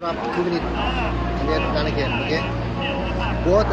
आप to minute जाने के बहुत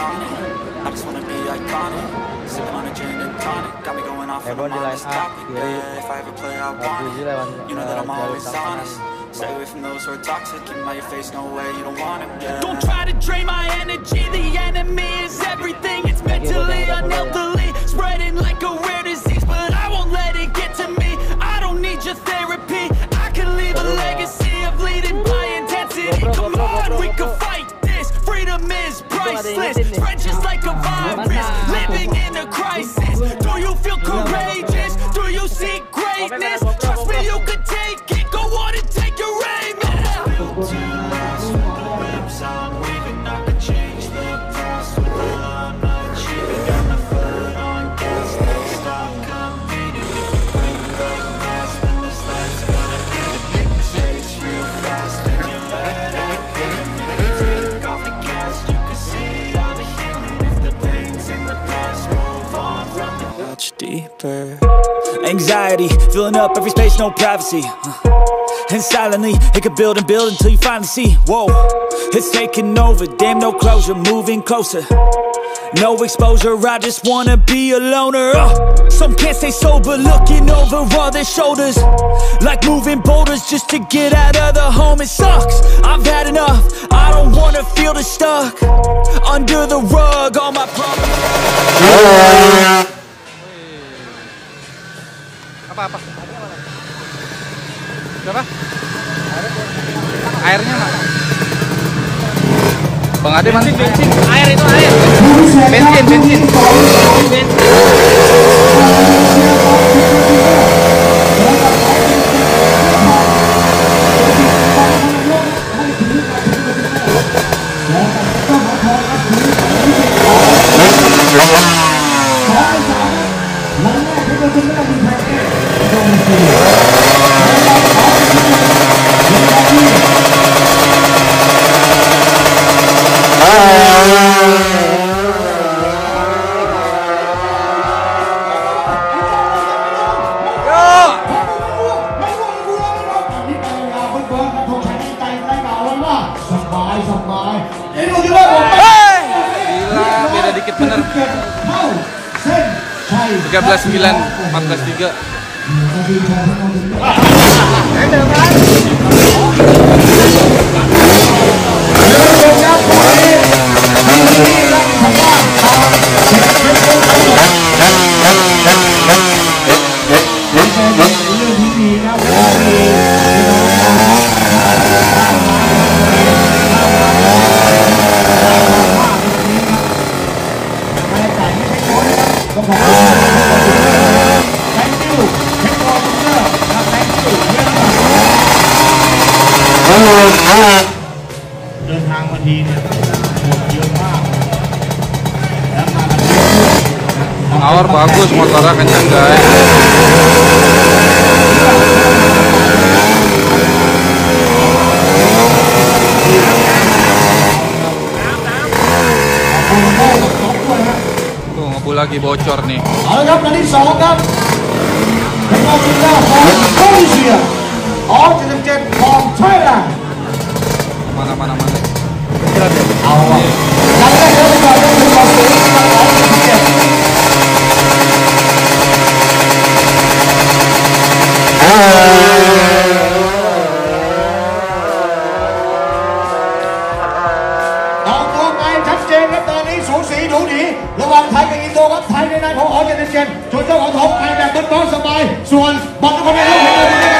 doing I'm on it. I just wanna be iconic. Sipping on a gin and tonic. Got me going off on body a line topic. Yeah, if I ever play, I Maju want it. You know that I'm always honest. Stay away from those who are toxic. Keep my face, no way, you don't want it. Yeah. Don't try to drain my energy. The enemy is everything. It's mentally, unhealthily, spreading like a rare like a virus. Living in a crisis. Do you feel courageous? Do you seek greatness? Trust me, you can take it. Go on and take your aim. Deeper. Anxiety filling up every space, no privacy. Uh, And silently, it could build and build until you finally see. Whoa, it's taking over. Damn, no closure, moving closer. No exposure, I just wanna be a loner. Uh, some can't stay sober, looking over all their shoulders. Like moving boulders just to get out of the home. It sucks, I've had enough. I don't wanna feel the stuck under the rug. All my problems. Bang Ade mana bensin air itu air. Bensin. Bensin ini tai-tai Ini gila Gila, beda dikit bener. 13 9 14 3. Ini เดินทางมาทีเนี่ยหมดเยอะมากแล้วมากัน Power bagus motornya kenceng guys Tuh ngebul lagi bocor nih เอาละครับนาทีสองครับเทคโนโลยี หลั สูสีหนูหนีระหว่างไทยกับอินโดครับไทยในนามของออสเจนเจนชนเจ้าของทองไปแบบเบิ้ลบอลสบายส่วนบอลทุกคนในโลกเห็นเลยครับ